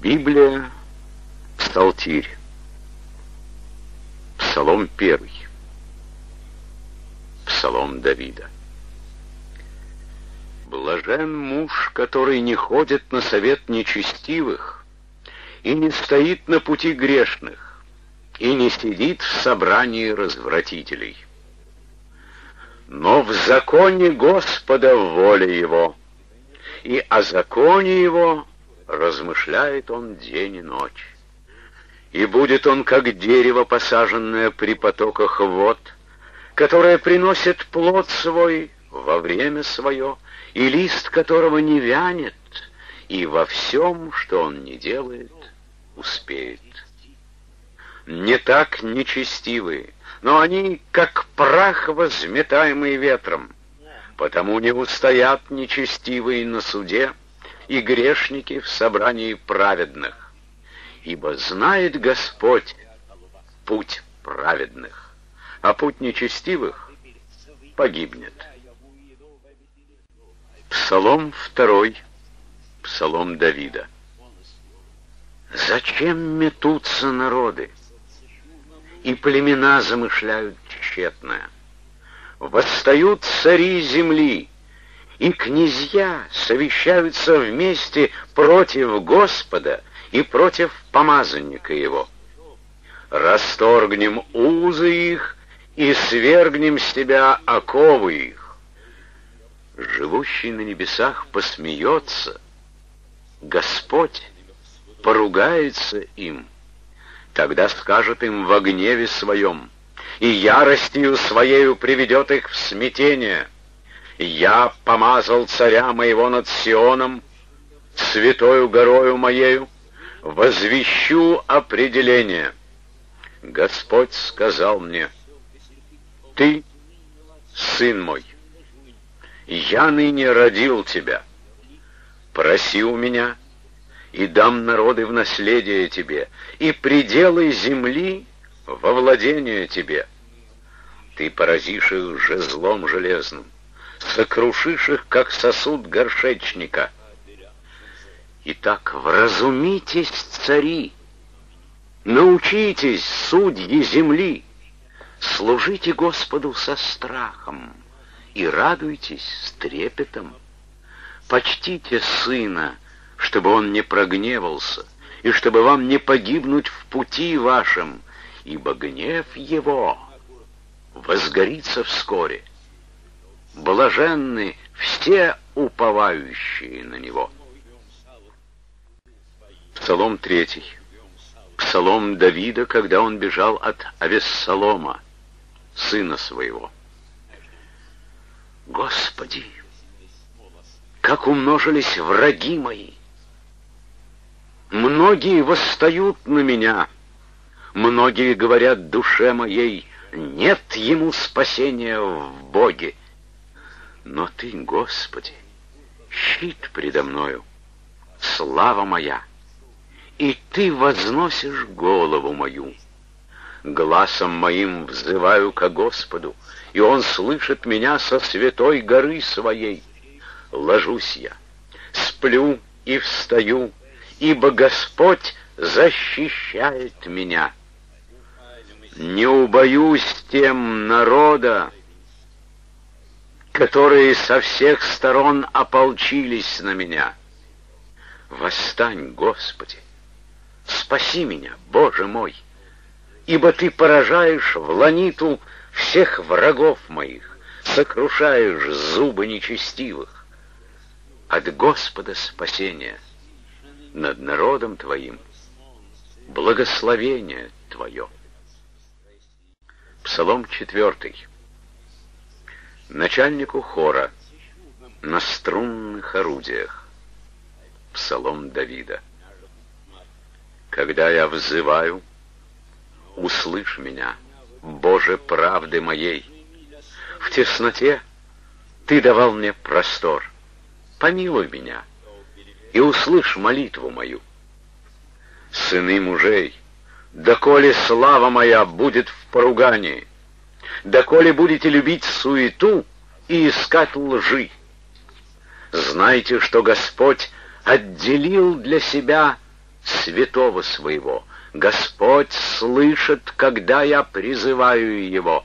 Библия, Псалтирь, Псалом первый, Псалом Давида. Блажен муж, который не ходит на совет нечестивых и не стоит на пути грешных и не сидит в собрании развратителей. Но в законе Господа воля его, и о законе его размышляет он день и ночь. И будет он, как дерево, посаженное при потоках вод, которое приносит плод свой во время свое, и лист которого не вянет, и во всем, что он не делает, успеет. Не так нечестивые, но они, как прах, возметаемый ветром, потому не устоят нечестивые на суде, и грешники в собрании праведных. Ибо знает Господь путь праведных, а путь нечестивых погибнет. Псалом второй, Псалом Давида. Зачем метутся народы, и племена замышляют тщетное? Восстают цари земли, и князья совещаются вместе против Господа и против помазанника его. Расторгнем узы их и свергнем с себя оковы их. Живущий на небесах посмеется, Господь поругается им, тогда скажет им во гневе своем, и яростью своею приведет их в смятение — я помазал царя моего над Сионом, святою горою моею, возвещу определение. Господь сказал мне, ты, сын мой, я ныне родил тебя, проси у меня, и дам народы в наследие тебе, и пределы земли во владение тебе. Ты поразишь их жезлом железным, сокрушишь их, как сосуд горшечника. Итак, вразумитесь, цари, научитесь, судьи земли, служите Господу со страхом и радуйтесь с трепетом. Почтите сына, чтобы он не прогневался, и чтобы вам не погибнуть в пути вашем, ибо гнев его возгорится вскоре блаженны все уповающие на него. Псалом третий. Псалом Давида, когда он бежал от Авессалома, сына своего. Господи, как умножились враги мои! Многие восстают на меня, многие говорят душе моей, нет ему спасения в Боге. Но Ты, Господи, щит предо мною, слава моя, и Ты возносишь голову мою. Гласом моим взываю ко Господу, и Он слышит меня со святой горы своей. Ложусь я, сплю и встаю, ибо Господь защищает меня. Не убоюсь тем народа, которые со всех сторон ополчились на меня. Восстань, Господи! Спаси меня, Боже мой! Ибо Ты поражаешь в ланиту всех врагов моих, сокрушаешь зубы нечестивых. От Господа спасение над народом Твоим, благословение Твое. Псалом четвертый начальнику хора на струнных орудиях. Псалом Давида. Когда я взываю, услышь меня, Боже правды моей. В тесноте Ты давал мне простор. Помилуй меня и услышь молитву мою. Сыны мужей, доколе слава моя будет в поругании, доколе будете любить суету и искать лжи. Знайте, что Господь отделил для себя святого своего. Господь слышит, когда я призываю его.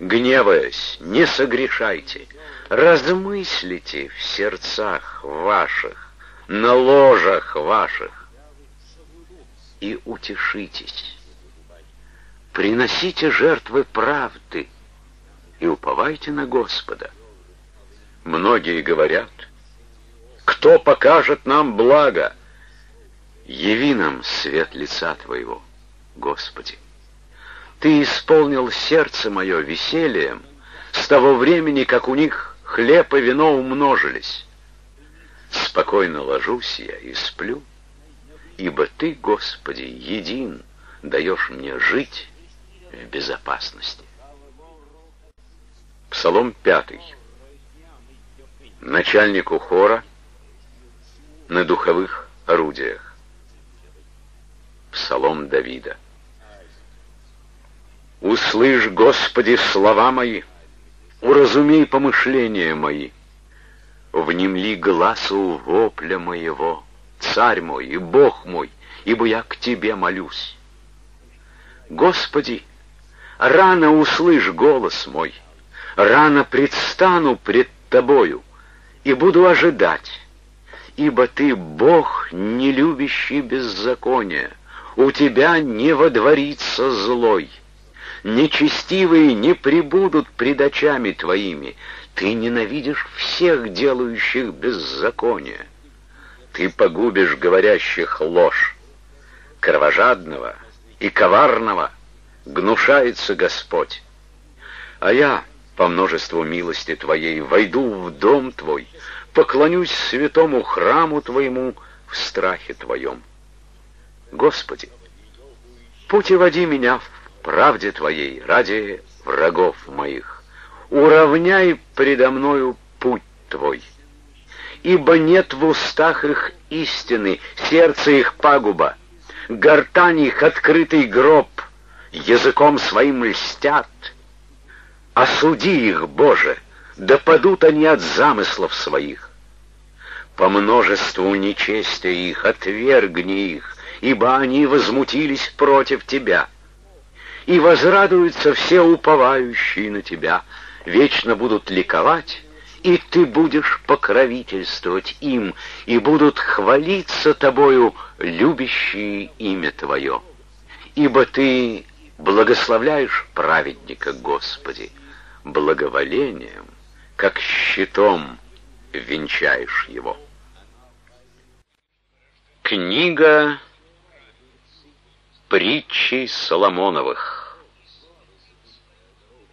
Гневаясь, не согрешайте, размыслите в сердцах ваших, на ложах ваших, и утешитесь. Приносите жертвы правды и уповайте на Господа. Многие говорят, кто покажет нам благо? Яви нам свет лица Твоего, Господи. Ты исполнил сердце мое весельем с того времени, как у них хлеб и вино умножились. Спокойно ложусь я и сплю, ибо Ты, Господи, един, даешь мне жить в безопасности. Псалом пятый. Начальнику хора на духовых орудиях. Псалом Давида. «Услышь, Господи, слова мои, уразумей помышления мои, внемли глазу вопля моего, царь мой и Бог мой, ибо я к Тебе молюсь. Господи, рано услышь голос мой, рано предстану пред Тобою и буду ожидать, ибо Ты Бог, не любящий беззакония, у Тебя не водворится злой. Нечестивые не прибудут пред очами Твоими, Ты ненавидишь всех делающих беззаконие. Ты погубишь говорящих ложь, кровожадного и коварного гнушается Господь. А я, по множеству милости Твоей, войду в дом Твой, поклонюсь святому храму Твоему в страхе Твоем. Господи, путеводи меня в правде Твоей ради врагов моих, уравняй предо мною путь Твой. Ибо нет в устах их истины, сердце их пагуба, гортань их открытый гроб, языком своим льстят. Осуди их, Боже, да падут они от замыслов своих. По множеству нечестия их отвергни их, ибо они возмутились против Тебя. И возрадуются все уповающие на Тебя, вечно будут ликовать, и Ты будешь покровительствовать им, и будут хвалиться Тобою любящие имя Твое. Ибо Ты благословляешь праведника, Господи, благоволением, как щитом венчаешь его. Книга притчей Соломоновых.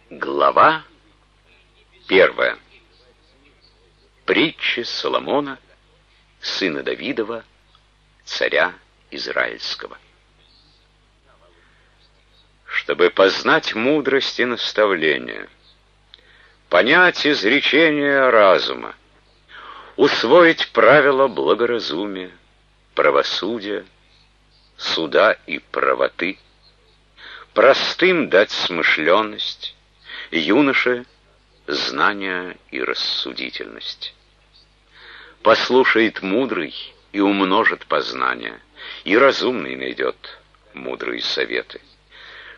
Глава первая. Притчи Соломона, сына Давидова, царя Израильского. Чтобы познать мудрость и наставление, понять изречения разума, усвоить правила благоразумия, правосудия, суда и правоты, простым дать смышленность, юноше знания и рассудительность. Послушает мудрый и умножит познание, и разумный найдет мудрые советы.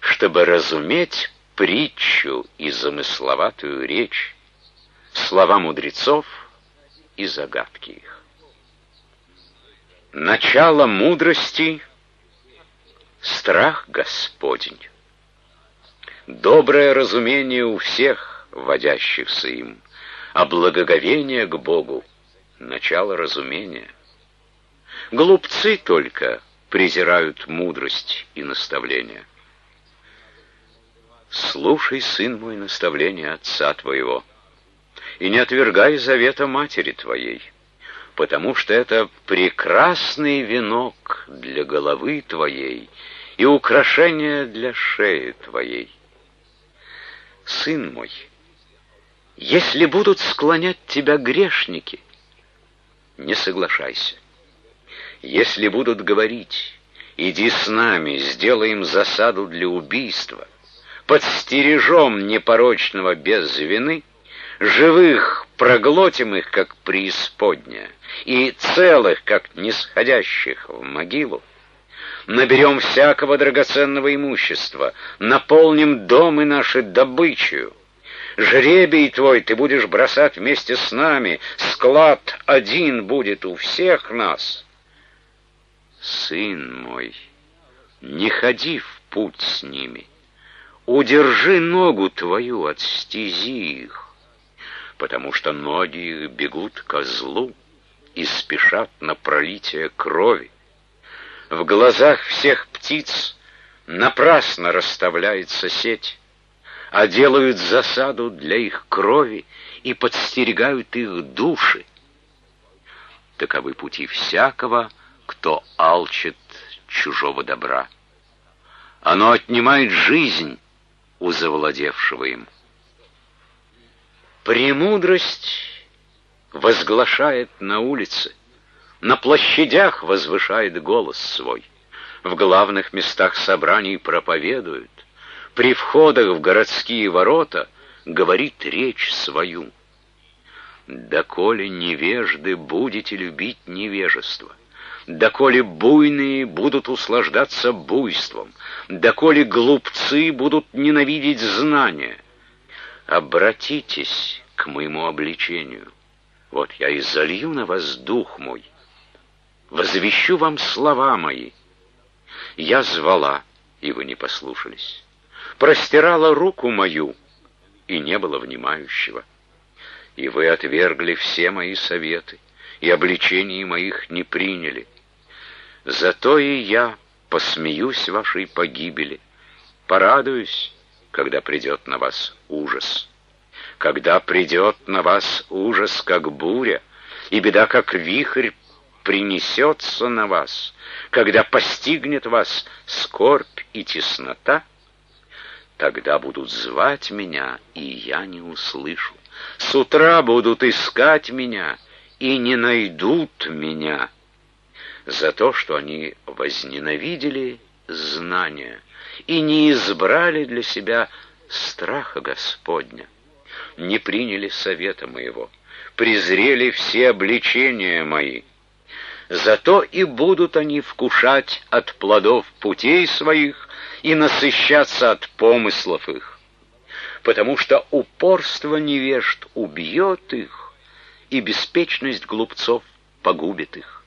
Чтобы разуметь притчу и замысловатую речь, слова мудрецов и загадки их. Начало мудрости — страх Господень. Доброе разумение у всех, водящихся им, а благоговение к Богу — начало разумения. Глупцы только презирают мудрость и наставление. Слушай, сын мой, наставление отца твоего, и не отвергай завета матери твоей, потому что это прекрасный венок для головы твоей и украшение для шеи твоей. Сын мой, если будут склонять тебя грешники, не соглашайся. Если будут говорить, иди с нами, сделаем засаду для убийства, подстережем непорочного без вины, живых проглотим их, как преисподняя, и целых, как нисходящих в могилу. Наберем всякого драгоценного имущества, наполним домы наши добычей. Жребий твой ты будешь бросать вместе с нами, склад один будет у всех нас. Сын мой, не ходи в путь с ними, удержи ногу твою от стези их, потому что ноги их бегут ко злу и спешат на пролитие крови. В глазах всех птиц напрасно расставляется сеть, а делают засаду для их крови и подстерегают их души. Таковы пути всякого, кто алчит чужого добра. Оно отнимает жизнь у завладевшего им. Премудрость возглашает на улице, на площадях возвышает голос свой, в главных местах собраний проповедует, при входах в городские ворота говорит речь свою. «Доколе невежды будете любить невежество, доколе буйные будут услаждаться буйством, доколе глупцы будут ненавидеть знания, обратитесь к моему обличению. Вот я и залью на вас дух мой, возвещу вам слова мои. Я звала, и вы не послушались простирала руку мою, и не было внимающего. И вы отвергли все мои советы, и обличений моих не приняли. Зато и я посмеюсь вашей погибели, порадуюсь, когда придет на вас ужас. Когда придет на вас ужас, как буря, и беда, как вихрь, принесется на вас, когда постигнет вас скорбь и теснота, Тогда будут звать меня, и я не услышу. С утра будут искать меня, и не найдут меня. За то, что они возненавидели знания и не избрали для себя страха Господня, не приняли совета моего, презрели все обличения мои. Зато и будут они вкушать от плодов путей своих и насыщаться от помыслов их, потому что упорство невежд убьет их, и беспечность глупцов погубит их.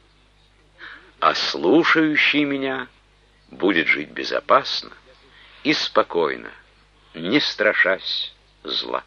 А слушающий меня будет жить безопасно и спокойно, не страшась зла.